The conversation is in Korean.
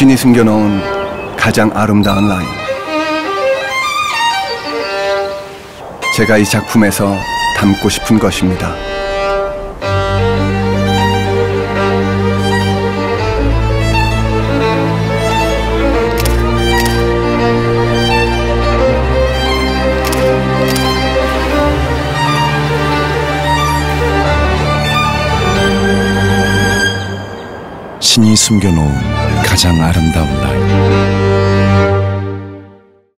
신이 숨겨놓은 가장 아름다운 라인. 제가 이 작품에서 담고 싶은 것입니다. 신이 숨겨놓은 가장 아름다운 라인